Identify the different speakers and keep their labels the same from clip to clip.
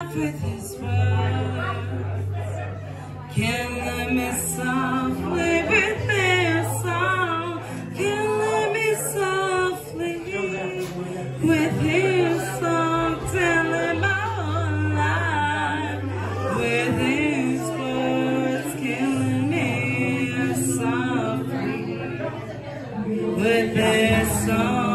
Speaker 1: with his words. Can the miss softly with their song? Can the miss softly with his song? Tell him our life with his words. Can the miss softly with their song?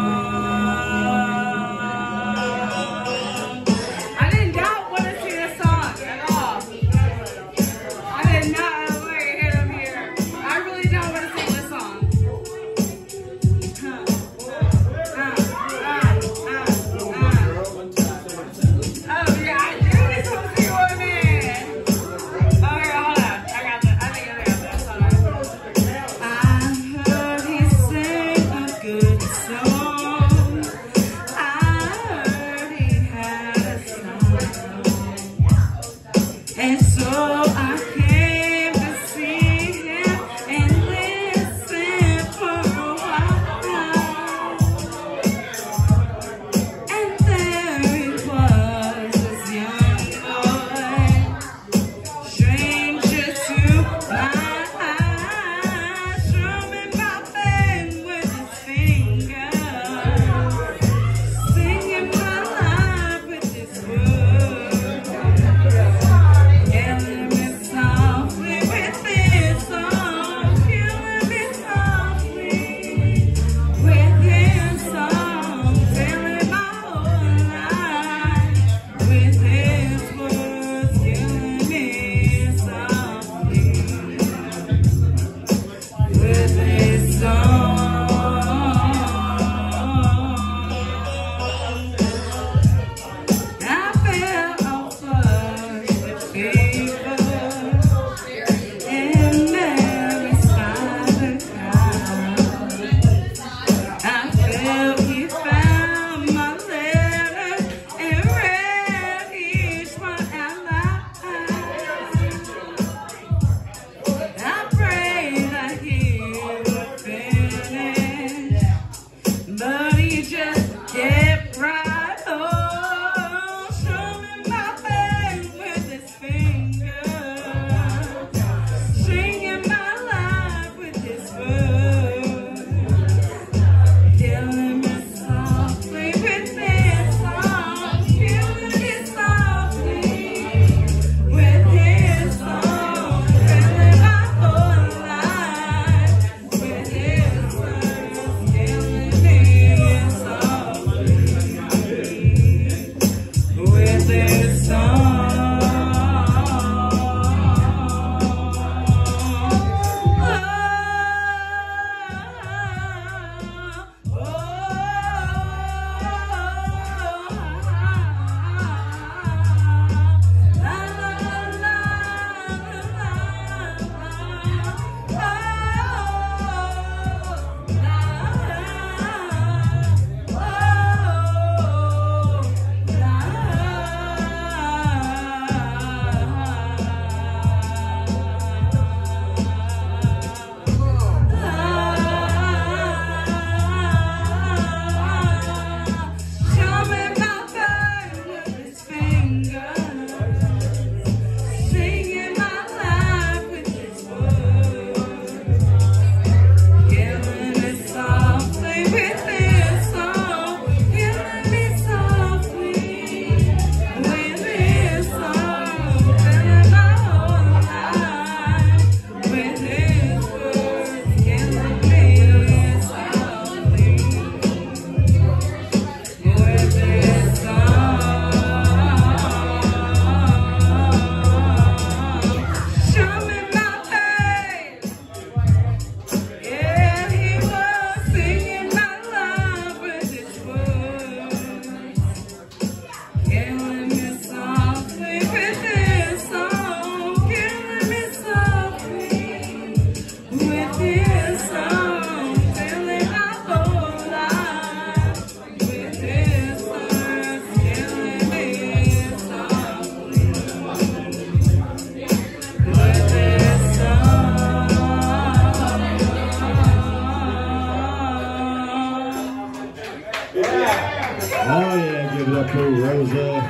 Speaker 1: was